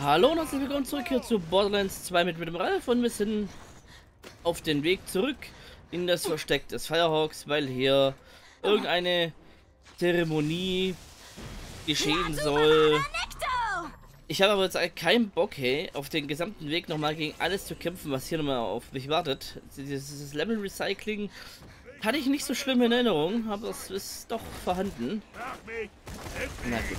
Hallo und herzlich willkommen zurück hier zu Borderlands 2 mit, mit dem Ralf und wir sind auf den Weg zurück in das Versteck des Firehawks, weil hier irgendeine Zeremonie geschehen soll. Ich habe aber jetzt keinen Bock, hey, auf den gesamten Weg nochmal gegen alles zu kämpfen, was hier nochmal auf mich wartet. Dieses Level Recycling hatte ich nicht so schlimm in Erinnerung, aber es ist doch vorhanden. Na gut.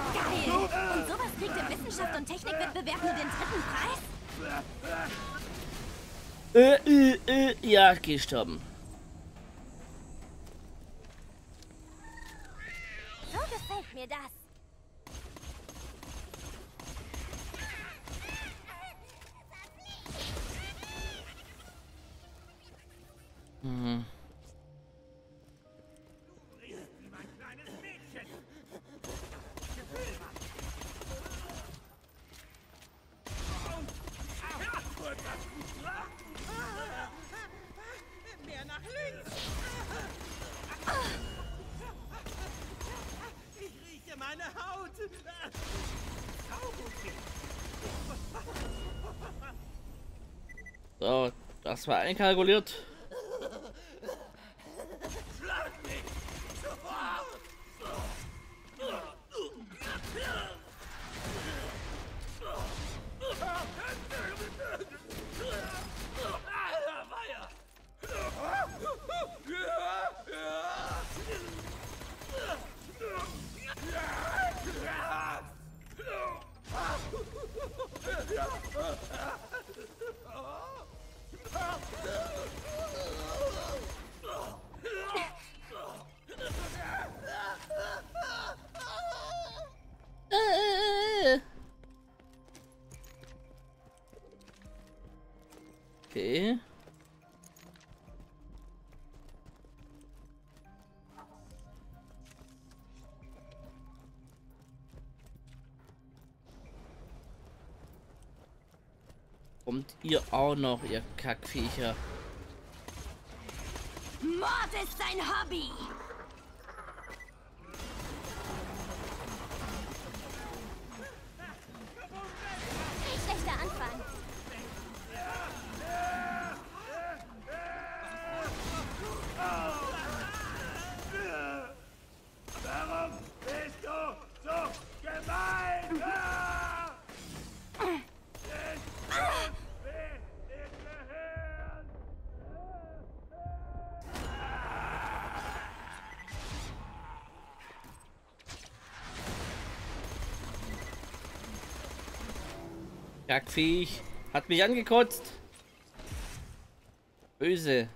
Und sowas kriegt im Wissenschaft- und Technikwettbewerb nur den dritten Preis? Äh, äh, äh, ja, gestorben. So gefällt mir das. Meine Haut. So, das war einkalkuliert. Okay. Kommt ihr auch noch, ihr Kackviecher? Mord ist sein Hobby. Kackviech. Hat mich angekotzt. Böse.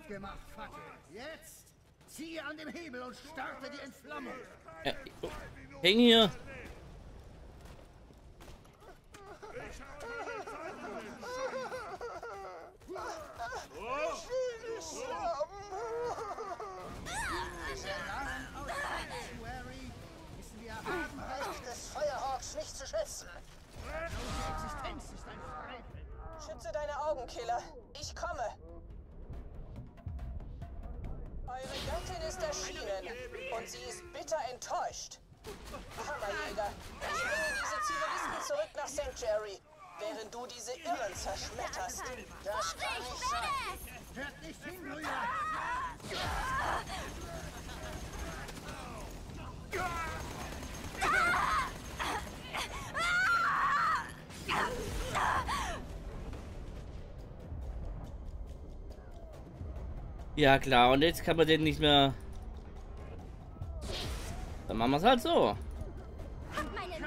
Gut gemacht, Fackel. Jetzt ziehe an dem Hebel und starte die Entflammung. Äh, oh, häng hier. Nicht zu schätzen. Unsere Existenz ist ein Frevel. Schütze deine Augen, Killer. Ich komme. ist erschienen und sie ist bitter enttäuscht. Hammerjäger, ich bringe diese Zivilisten zurück nach Sanctuary, während du diese Irren zerschmetterst. Das kann nicht sein. Hört nicht hin, Brüder! Ah! Ja klar, und jetzt kann man den nicht mehr... Dann machen wir es halt so. Hab meine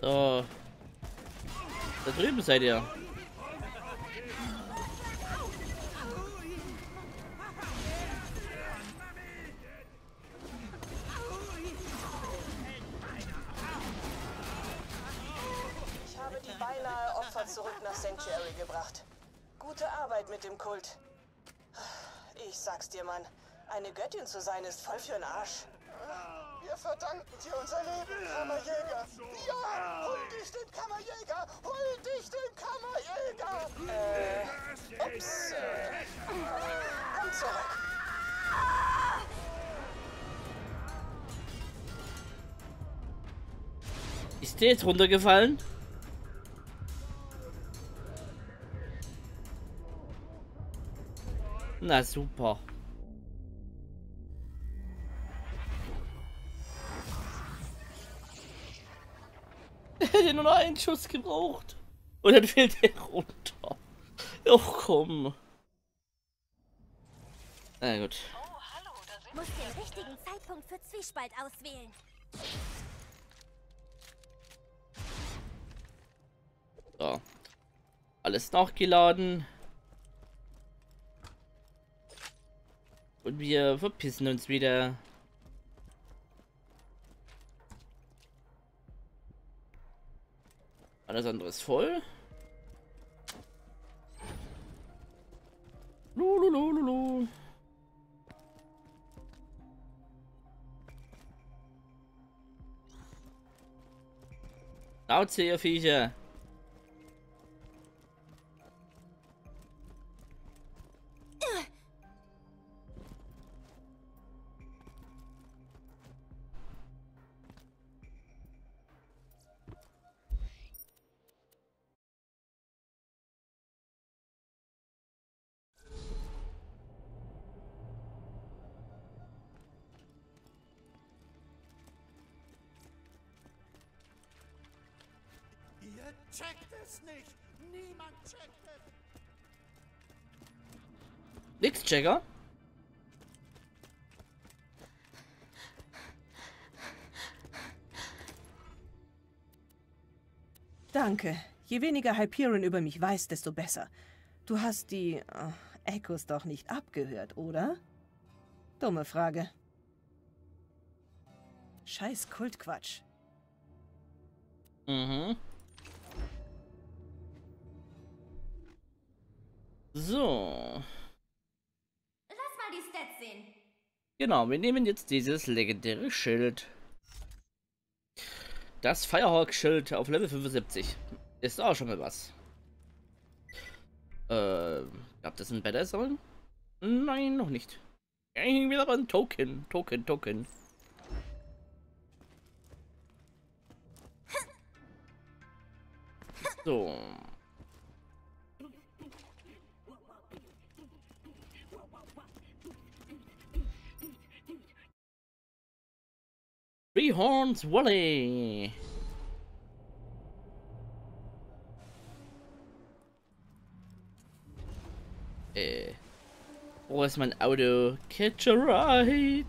So. Da drüben seid ihr. Ich habe die beinahe Opfer zurück nach Sanctuary gebracht. Gute Arbeit mit dem Kult. Ich sag's dir, Mann. Eine Göttin zu sein ist voll für den Arsch. Verdanken dir unser Leben, Kammerjäger! Ja! Hol dich den Kammerjäger! Hol dich den Kammerjäger! Äh, ups. Äh, komm zurück. Ist der jetzt runtergefallen? Na super. Hätte nur noch einen Schuss gebraucht. Und dann fällt er runter. Och komm. Na gut. Muss den richtigen Zeitpunkt für Zwiespalt auswählen. So. Alles nachgeladen. Und wir verpissen uns wieder. Alles andere ist voll. Lulululu. Schnauze, ihr Viecher. Checkt es nicht! Niemand checkt es! Nix, Checker. Danke. Je weniger Hyperion über mich weiß, desto besser. Du hast die äh, Echos doch nicht abgehört, oder? Dumme Frage. Scheiß Kultquatsch. Mhm. So. Lass mal die Stats sehen. Genau, wir nehmen jetzt dieses legendäre Schild. Das Firehawk-Schild auf Level 75. Ist auch schon mal was. Äh, gab das ein Better Sammeln? Nein, noch nicht. Ich will aber ein Token. Token, Token. So. Horns Wally. Äh. Wo ist mein Auto? Catch a ride.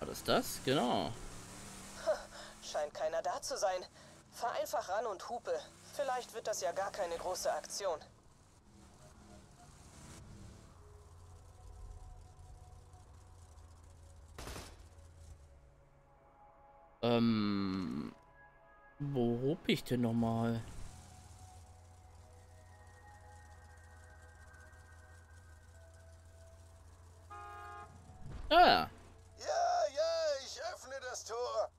Was ist das? Genau. Scheint keiner da zu sein. Fahr einfach ran und hupe. Vielleicht wird das ja gar keine große Aktion. Ähm. Wo rup ich denn nochmal? Ah, Ja, ja, ich öffne das Tor.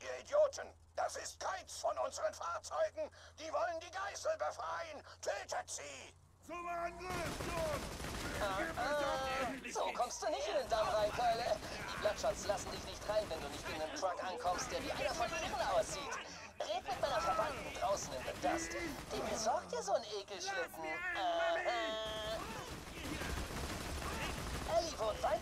Ihr Idioten! Das ist keins von unseren Fahrzeugen. Die wollen die Geißel befreien. Tötet sie! Zum Angriff, John! So kommst du nicht in den Damm rein, Keule. Die Bloodshotts lassen dich nicht rein, wenn du nicht in einem Truck ankommst, der wie einer von ihren aussieht. Red mit meiner Verwandten draußen in the Dust. Die besorgt dir so einen Ekelschlitten. Äh, Ellie wohnt weit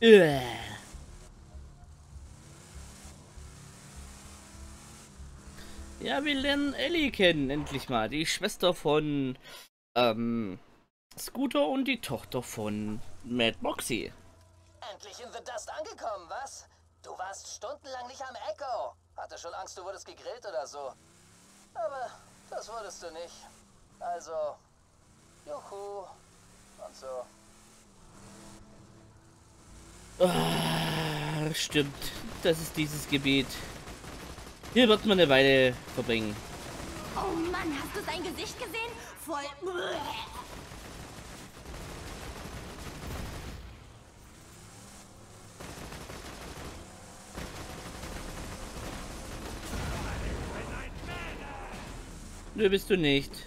Äh. Ja, wir lernen Ellie kennen, endlich mal. Die Schwester von ähm, Scooter und die Tochter von Mad Moxie. Endlich in the Dust angekommen, was? Du warst stundenlang nicht am Echo. Hatte schon Angst, du wurdest gegrillt oder so. Aber das wurdest du nicht. Also, juhu und so. Ah, stimmt. Das ist dieses Gebiet. Hier wird man eine Weile verbringen. Oh Mann, hast du sein Gesicht gesehen? Voll. Nö, bist du nicht.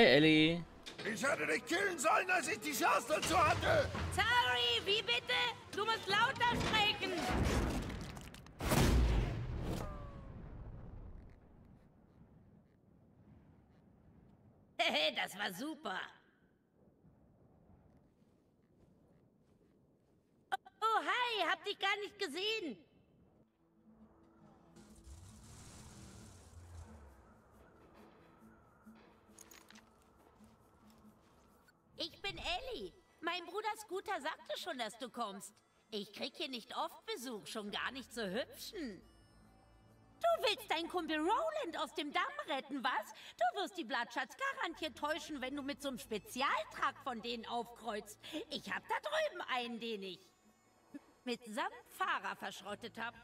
Hi, Ellie. Ich hätte dich killen sollen, als ich die Chance dazu hatte! Sorry, wie bitte? Du musst lauter sprechen. das war super. Oh, oh, hi, hab dich gar nicht gesehen. Bin Ellie. Mein Bruder Scooter sagte schon, dass du kommst. Ich krieg hier nicht oft Besuch, schon gar nicht so hübschen. Du willst deinen Kumpel Roland aus dem Damm retten, was? Du wirst die Blattschatz garantiert täuschen, wenn du mit so einem Spezialtrag von denen aufkreuzt. Ich hab da drüben einen, den ich mit samt Fahrer verschrottet hab.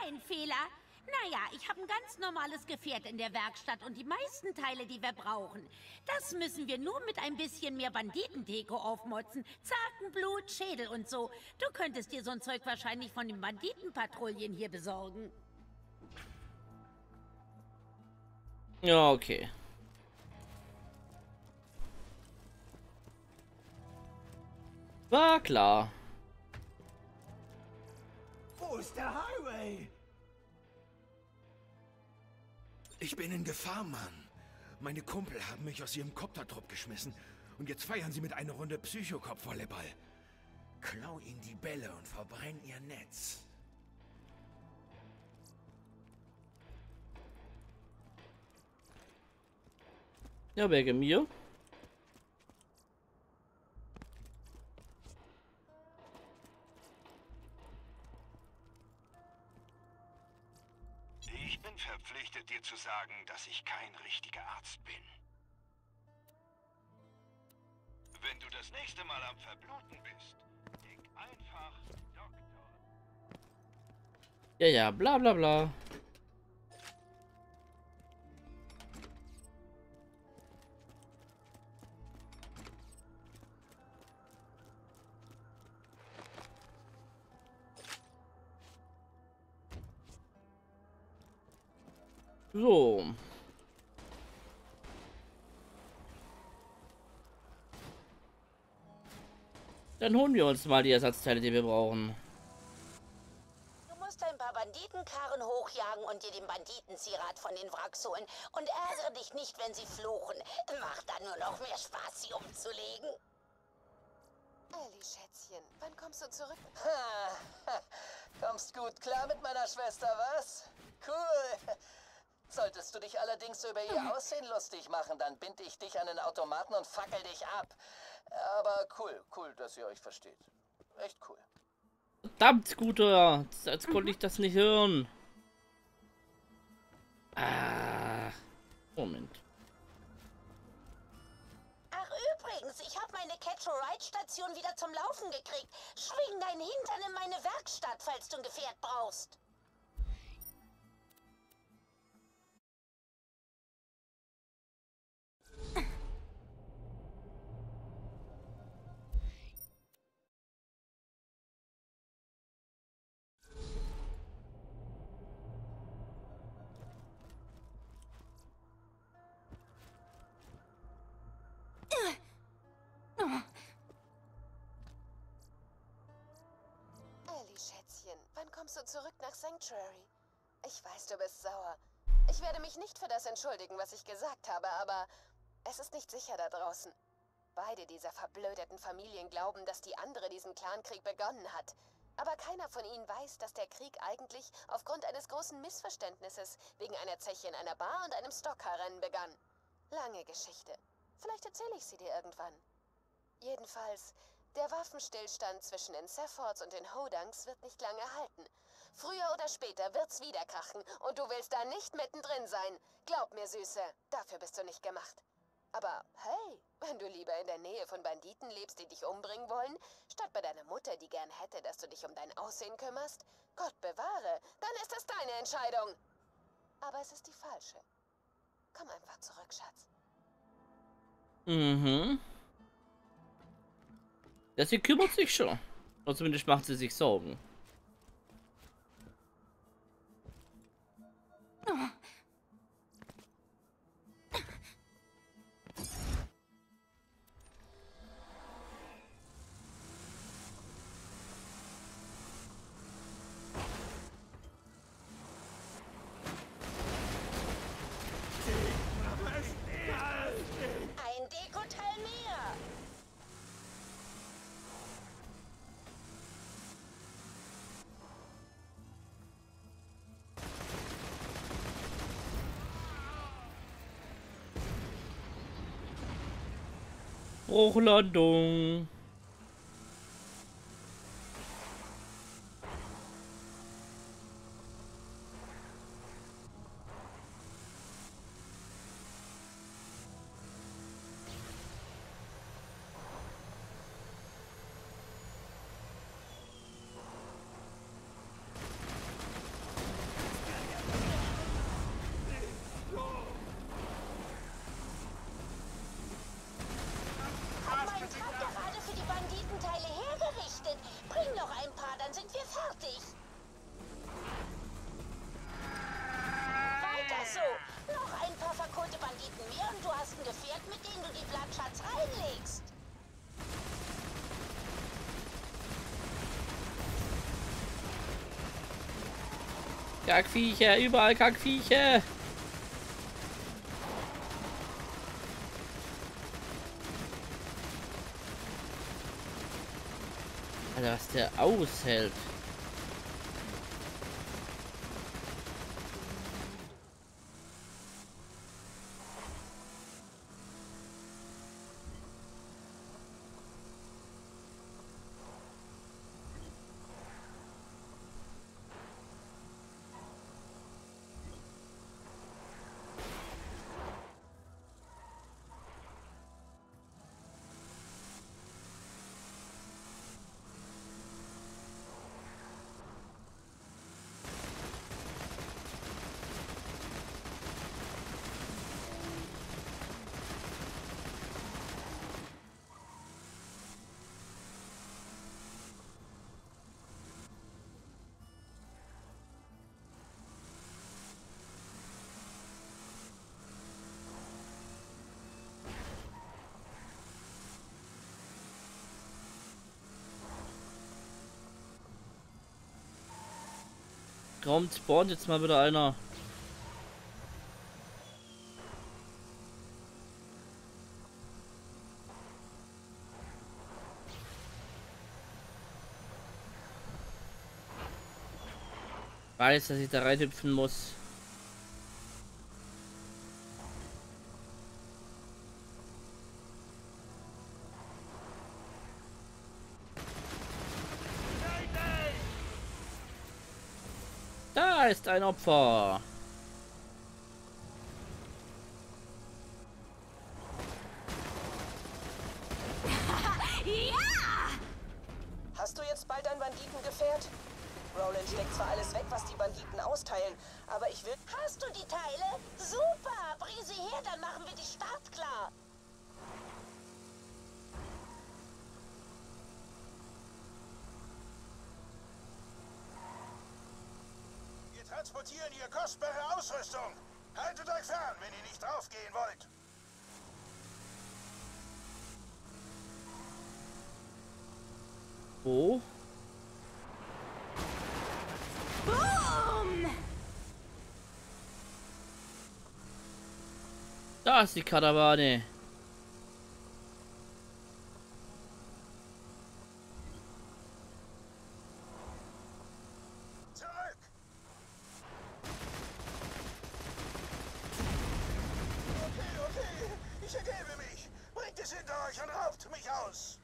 Mein Fehler. Naja, ich habe ein ganz normales Gefährt in der Werkstatt und die meisten Teile, die wir brauchen. Das müssen wir nur mit ein bisschen mehr Banditendeko aufmotzen. Zakenblut, Schädel und so. Du könntest dir so ein Zeug wahrscheinlich von den Banditenpatrouillen hier besorgen. Ja, okay. War klar. Wo ist der Highway? Ich bin in Gefahr, Mann. Meine Kumpel haben mich aus ihrem Koptertrupp geschmissen und jetzt feiern sie mit einer Runde Psychokopf-Volleyball. Klau ihnen die Bälle und verbrenn ihr Netz. Ja, wegen mir. Dir zu sagen, dass ich kein richtiger Arzt bin. Wenn du das nächste Mal am Verbluten bist, denk einfach Doktor. Ja, ja, bla bla bla. So. Dann holen wir uns mal die Ersatzteile, die wir brauchen. Du musst ein paar Banditenkarren hochjagen und dir den Banditenzierat von den Wracks holen. Und ärgere dich nicht, wenn sie fluchen. Macht dann nur noch mehr Spaß, sie umzulegen. Ellie, Schätzchen, wann kommst du zurück? Ha, kommst gut klar mit meiner Schwester, was? Cool. Solltest du dich allerdings über ihr Aussehen lustig machen, dann bind ich dich an den Automaten und fackel dich ab. Aber cool, cool, dass ihr euch versteht. Echt cool. Verdammt, guter. Als konnte ich das nicht hören. Ah. Moment. Ach übrigens, ich habe meine Catch-a-Ride-Station wieder zum Laufen gekriegt. Schwing deinen Hintern in meine Werkstatt, falls du ein Gefährt brauchst. Sanctuary? Ich weiß, du bist sauer. Ich werde mich nicht für das entschuldigen, was ich gesagt habe, aber es ist nicht sicher da draußen. Beide dieser verblödeten Familien glauben, dass die andere diesen Clankrieg begonnen hat. Aber keiner von ihnen weiß, dass der Krieg eigentlich aufgrund eines großen Missverständnisses wegen einer Zeche in einer Bar und einem Stockcar-Rennen begann. Lange Geschichte. Vielleicht erzähle ich sie dir irgendwann. Jedenfalls, der Waffenstillstand zwischen den Sephards und den Hodangs wird nicht lange halten. Früher oder später wird's wieder krachen und du willst da nicht mittendrin sein. Glaub mir, Süße, dafür bist du nicht gemacht. Aber hey, wenn du lieber in der Nähe von Banditen lebst, die dich umbringen wollen, statt bei deiner Mutter, die gern hätte, dass du dich um dein Aussehen kümmerst, Gott bewahre, dann ist es deine Entscheidung. Aber es ist die falsche. Komm einfach zurück, Schatz. Mhm. Ja, sie kümmert sich schon. Oder zumindest macht sie sich Sorgen. Bruchlandung. Du die Blattschatz reinlegst. Kackviecher, überall Kackviecher. Alter, was der aushält. Kaum spawnt jetzt mal wieder einer. Weiß, dass ich da reinhüpfen muss. Da ist ein Opfer. Hast du jetzt bald ein Banditengefährt? Roland steckt zwar alles weg, was die Banditen austeilen, aber ich will... Hast du die Teile? Super! Bring sie her, dann machen wir die startklar. Wir transportieren hier kostbare Ausrüstung. Haltet euch fern, wenn ihr nicht draufgehen wollt. Wo? Boom! Da ist die Karawane. Zurück! Okay, okay. Ich ergebe mich. Bringt es hinter euch und raubt mich aus.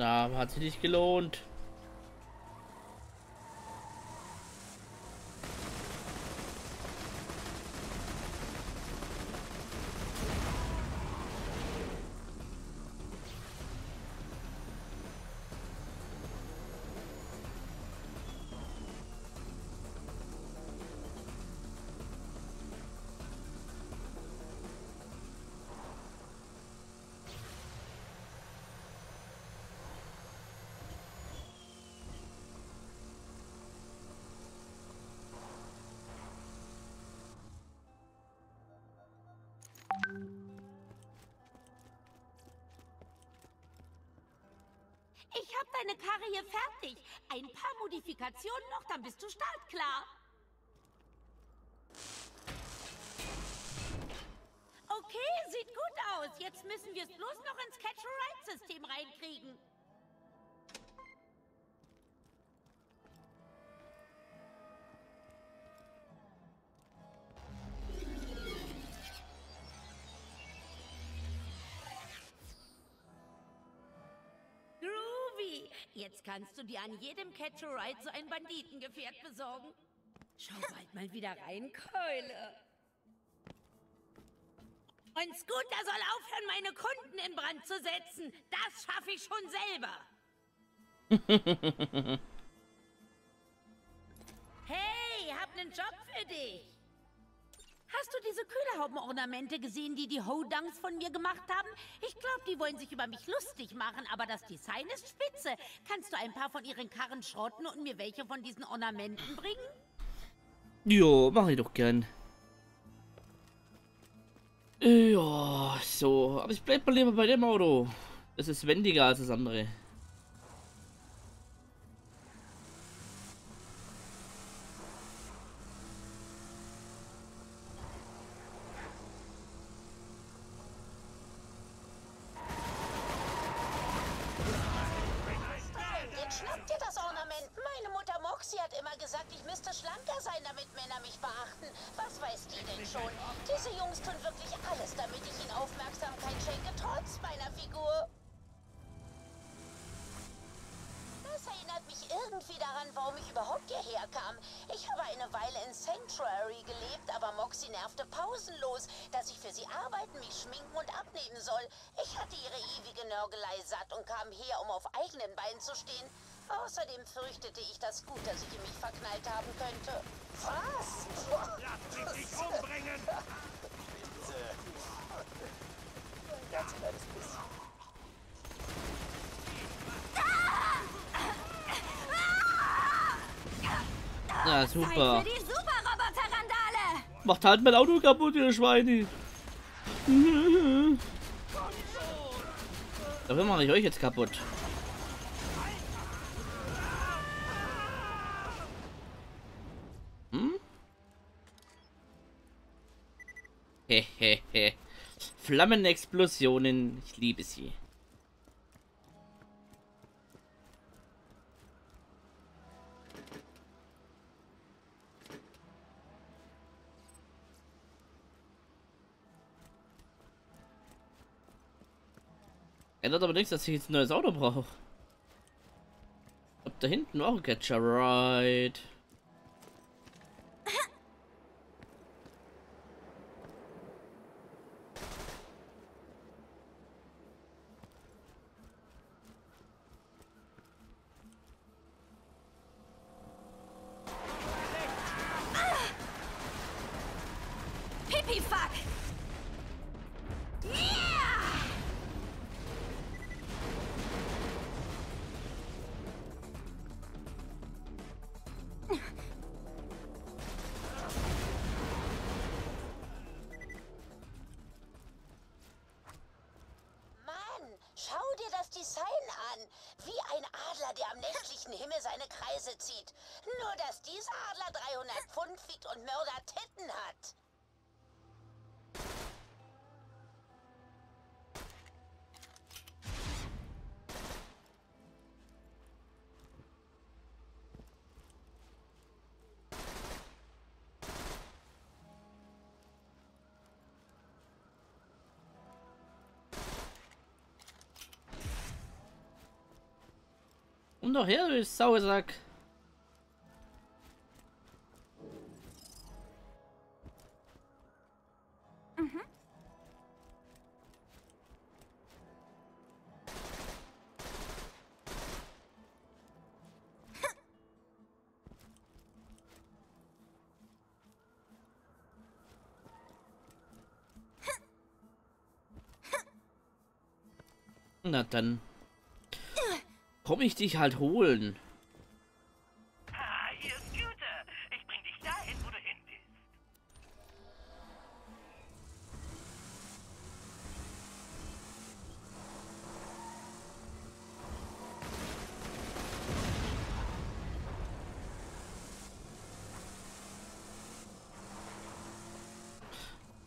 Na, hat sich nicht gelohnt. Ich hab deine Karre hier fertig. Ein paar Modifikationen noch, dann bist du startklar. Okay, sieht gut aus. Jetzt müssen wir es bloß noch ins Catch-a-Ride-System reinkriegen. Jetzt kannst du dir an jedem Catch-a-Ride so ein Banditengefährt besorgen. Schau bald mal wieder rein, Keule. Und Scooter soll aufhören, meine Kunden in Brand zu setzen. Das schaffe ich schon selber. hey, hab nen Job für dich. Hast du diese Kühlerhaubenornamente gesehen, die die Hodangs von mir gemacht haben? Ich glaube, die wollen sich über mich lustig machen, aber das Design ist spitze. Kannst du ein paar von ihren Karren schrotten und mir welche von diesen Ornamenten bringen? Jo, mach ich doch gern. Ja, so. Aber ich bleib mal lieber bei dem Auto. Es ist wendiger als das andere. Hierher kam. Ich habe eine Weile in Sanctuary gelebt, aber Moxie nervte pausenlos, dass ich für sie arbeiten, mich schminken und abnehmen soll. Ich hatte ihre ewige Nörgelei satt und kam her, um auf eigenen Beinen zu stehen. Außerdem fürchtete ich, dass Scooter sich in mich verknallt haben könnte. Was? Lass mich nicht umbringen! Ganz kleines bisschen. Ja, super. Macht halt mein Auto kaputt, ihr Schweine. Dafür mache ich euch jetzt kaputt. Hm? Hehehe. Flammenexplosionen, ich liebe sie. Ändert aber nichts, dass ich jetzt ein neues Auto brauche. Ob da hinten auch ein Catcher Ride. Der am nächtlichen Himmel seine Kreise zieht. Nur, dass dieser Adler 300 Pfund wiegt und Mörder Titten hat. Und doch her, du Sausack. Na dann. Komm ich dich halt holen. Ah, hier ist Güte. Ich bring dich dahin, wo du hin willst.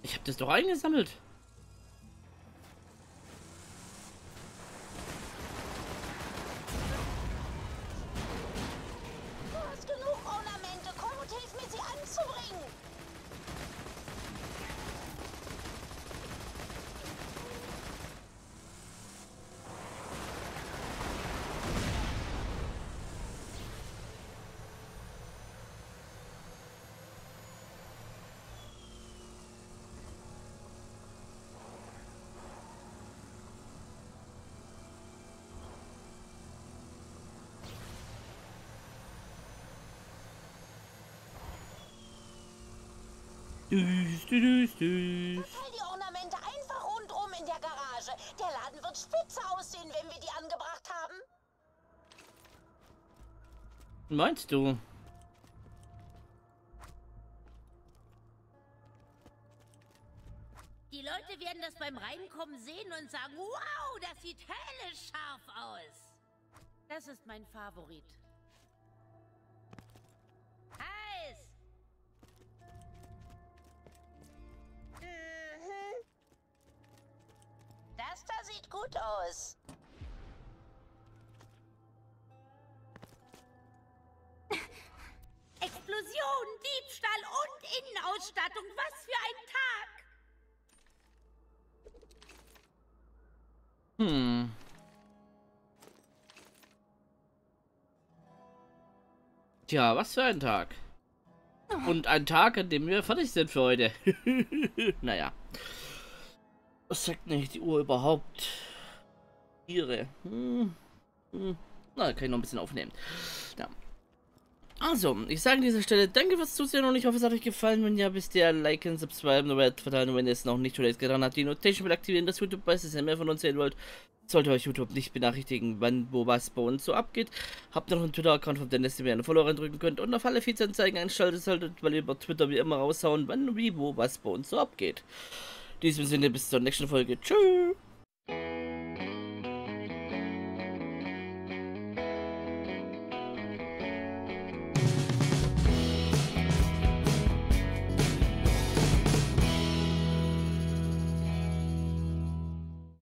Ich hab das doch eingesammelt. Du hast genug Ornamente. Komm und hilf mir, sie anzubringen. Düs, düs, düs. Verteil die Ornamente einfach rundrum in der Garage. Der Laden wird spitze aussehen, wenn wir die angebracht haben. Meinst du? Die Leute werden das beim Reinkommen sehen und sagen, wow, das sieht höllisch scharf aus. Das ist mein Favorit. Gut aus. Explosion, Diebstahl und Innenausstattung. Was für ein Tag! Hm. Tja, was für ein Tag. Und ein Tag, an dem wir fertig sind für heute. naja. Was sagt nicht die Uhr überhaupt? Ihre. Hm. Hm. Na, kann ich noch ein bisschen aufnehmen. Ja. Also, ich sage an dieser Stelle danke fürs Zusehen und ich hoffe, es hat euch gefallen. Wenn ja, wisst ihr, liken, subscriben, und verteilen. Wenn ihr es noch nicht oder getan habt, die Notification Bell aktivieren, dass YouTube weiß, dass ihr mehr von uns sehen wollt. Sollte euch YouTube nicht benachrichtigen, wann, wo, was bei uns so abgeht. Habt noch einen Twitter-Account, von dem ihr eine Follower drücken könnt und auf alle Feeds-Anzeigen einschaltet solltet, weil ihr über Twitter wie immer raushauen, wann, wie, wo, was bei uns so abgeht. Diesem Sinne bis zur nächsten Folge. Tschüss.